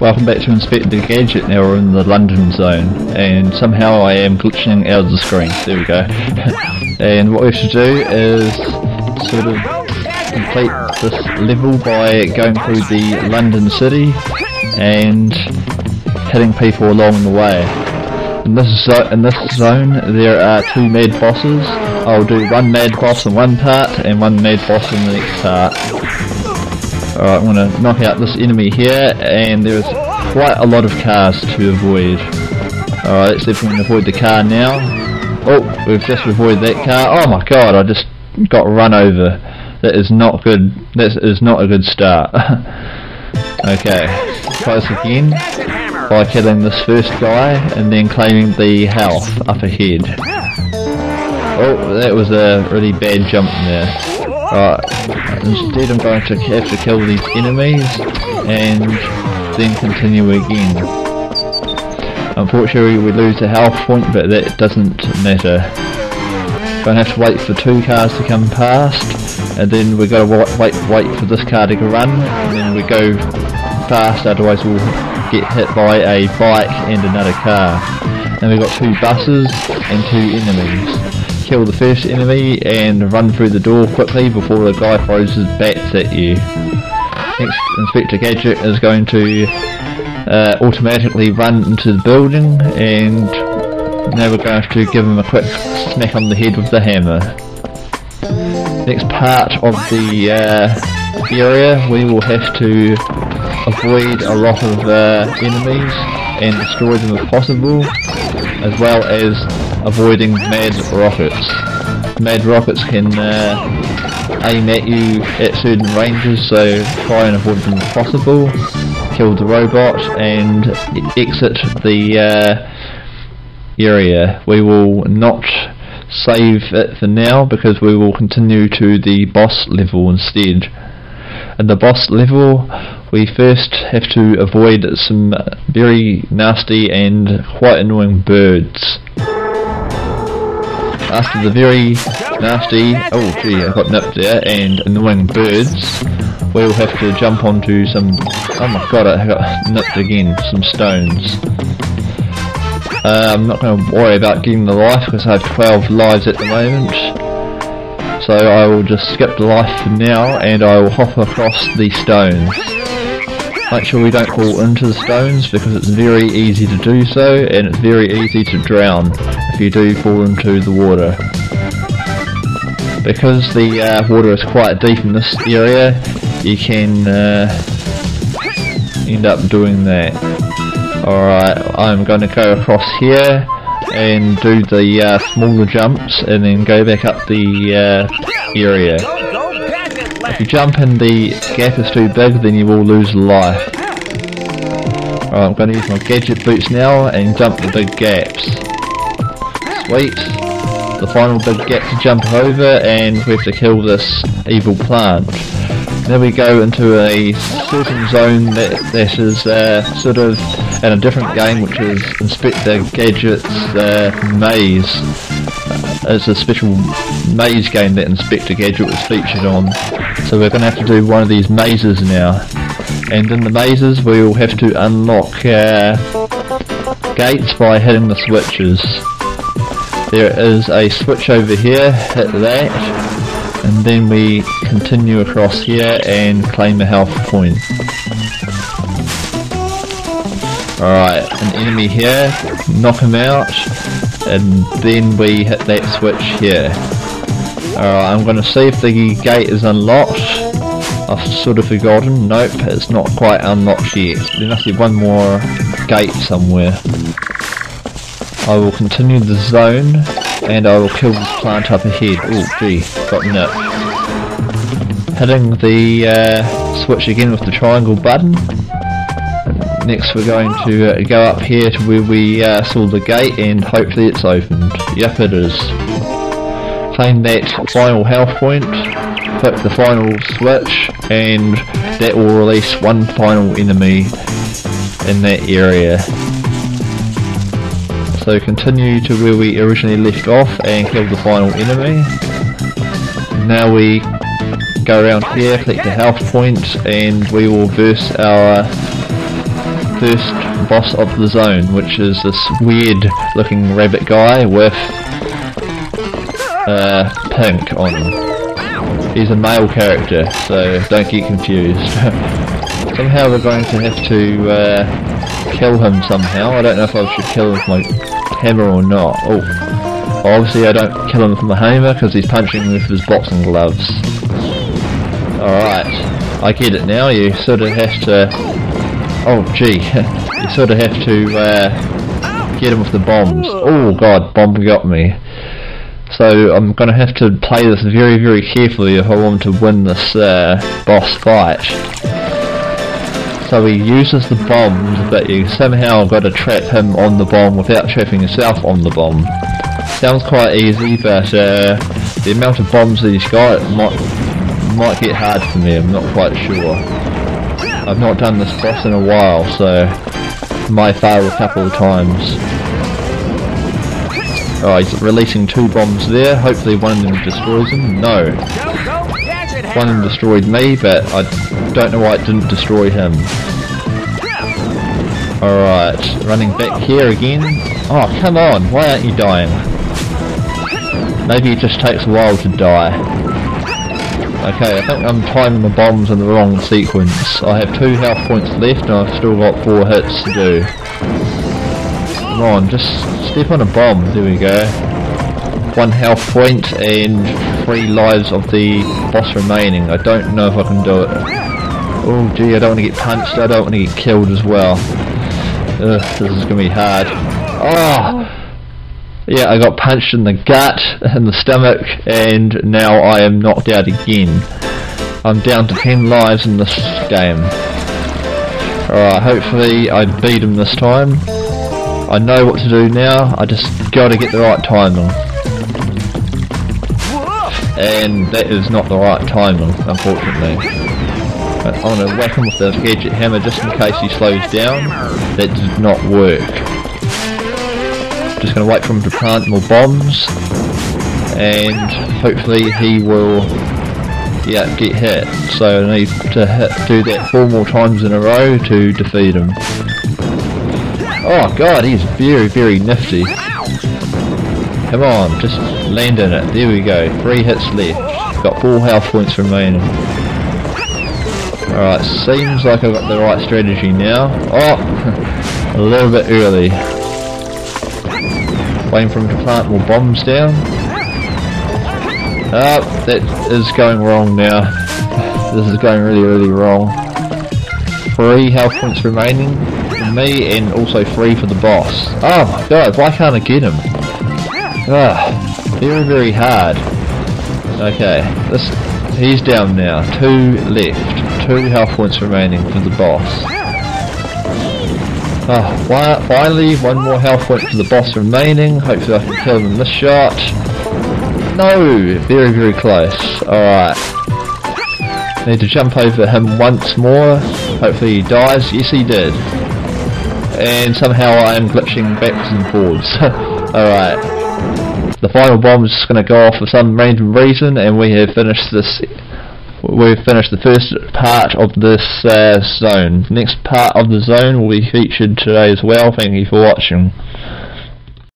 Welcome back to Inspector Gadget. Now we're in the London zone, and somehow I am glitching out of the screen. There we go. and what we should do is sort of complete this level by going through the London city and hitting people along the way. In this, in this zone there are two mad bosses. I'll do one mad boss in one part and one mad boss in the next part. Alright, I'm to knock out this enemy here, and there's quite a lot of cars to avoid. Alright, let's see if we can avoid the car now. Oh, we've just avoided that car. Oh my god, I just got run over. That is not good. That is not a good start. okay, close again by killing this first guy and then claiming the health up ahead. Oh, that was a really bad jump there. Right, instead I'm going to have to kill these enemies and then continue again. Unfortunately we lose a health point but that doesn't matter. Gonna have to wait for two cars to come past and then we gotta wait wait for this car to run and then we go fast otherwise we'll get hit by a bike and another car. And we've got two buses and two enemies kill the first enemy and run through the door quickly before the guy throws his bats at you. Next, Inspector Gadget is going to uh, automatically run into the building and now we're going to give him a quick smack on the head with the hammer. Next part of the uh, area we will have to avoid a lot of uh, enemies and destroy them if possible as well as avoiding med rockets. Med rockets can uh, aim at you at certain ranges, so try and avoid them if possible. Kill the robot and exit the uh, area. We will not save it for now because we will continue to the boss level instead. In the boss level we first have to avoid some very nasty and quite annoying birds after the very nasty, oh gee, I got nipped there, and annoying birds, we'll have to jump onto some, oh my god, I got nipped again, some stones. Uh, I'm not going to worry about getting the life because I have 12 lives at the moment. So I will just skip the life for now and I will hop across the stones. Make sure we don't fall into the stones because it's very easy to do so and it's very easy to drown if you do fall into the water. Because the uh, water is quite deep in this area, you can uh, end up doing that. Alright, I'm going to go across here and do the uh, smaller jumps and then go back up the uh, area. If you jump and the gap is too big, then you will lose life. Alright, I'm going to use my gadget boots now and jump the big gaps. Sweet. The final big gap to jump over and we have to kill this evil plant. Then we go into a certain zone that, that is uh, sort of in a different game which is Inspector Gadget's uh, Maze. It's a special maze game that Inspector Gadget was featured on. So we're going to have to do one of these mazes now. And in the mazes we will have to unlock uh, gates by hitting the switches. There is a switch over here, hit that, and then we continue across here and claim a health point. Alright, an enemy here, knock him out, and then we hit that switch here. Alright, I'm going to see if the gate is unlocked. I've sort of forgotten. Nope, it's not quite unlocked yet. There must be one more gate somewhere. I will continue the zone and I will kill this plant up ahead. Oh gee, got nipped. Hitting the uh, switch again with the triangle button. Next we're going to uh, go up here to where we uh, saw the gate and hopefully it's opened. Yep it is claim that final health point, click the final switch, and that will release one final enemy in that area. So continue to where we originally left off and kill the final enemy. Now we go around here, collect the health points, and we will verse our first boss of the zone, which is this weird looking rabbit guy with uh, pink on him. He's a male character, so don't get confused. somehow we're going to have to uh, kill him somehow. I don't know if I should kill him with my hammer or not. Oh, obviously I don't kill him with my hammer because he's punching with his boxing gloves. Alright, I get it now. You sort of have to... Oh, gee. you sort of have to uh, get him with the bombs. Oh god, bomb got me. So I'm going to have to play this very very carefully if I want to win this uh, boss fight. So he uses the bombs but you somehow got to trap him on the bomb without trapping yourself on the bomb. Sounds quite easy but uh, the amount of bombs that he's got might, might get hard for me, I'm not quite sure. I've not done this boss in a while so might fail a couple of times. Oh, he's releasing two bombs there. Hopefully one of them destroys him. No. One of them destroyed me, but I don't know why it didn't destroy him. Alright, running back here again. Oh, come on. Why aren't you dying? Maybe it just takes a while to die. Okay, I think I'm timing the bombs in the wrong sequence. I have two health points left and I've still got four hits to do. Come on, just Step on a bomb, there we go. One health point and three lives of the boss remaining. I don't know if I can do it. Oh gee, I don't want to get punched, I don't want to get killed as well. Ugh, this is going to be hard. Oh! Yeah, I got punched in the gut, in the stomach, and now I am knocked out again. I'm down to 10 lives in this game. Alright, hopefully I beat him this time. I know what to do now, I just gotta get the right timing. And that is not the right timing, unfortunately. But I'm gonna whack him with the gadget hammer just in case he slows down. That did not work. Just gonna wait for him to plant more bombs and hopefully he will yeah, get hit. So I need to hit, do that four more times in a row to defeat him. Oh god, he's very, very nifty. Come on, just land in it. There we go. Three hits left. Got four health points remaining. Alright, seems like I've got the right strategy now. Oh, a little bit early. Him to plant more bombs down. Oh, that is going wrong now. This is going really, really wrong. Three health points remaining for me and also three for the boss. Oh my god, why can't I get him? Ah, very very hard. Okay, this he's down now. Two left. Two health points remaining for the boss. Ah, oh, finally one more health point for the boss remaining. Hopefully I can kill him in this shot. No! Very very close. Alright. Need to jump over him once more. Hopefully he dies. Yes he did and somehow I am glitching backwards and forwards. Alright. The final bomb is just going to go off for some random reason and we have finished this we've finished the first part of this uh, zone. Next part of the zone will be featured today as well. Thank you for watching.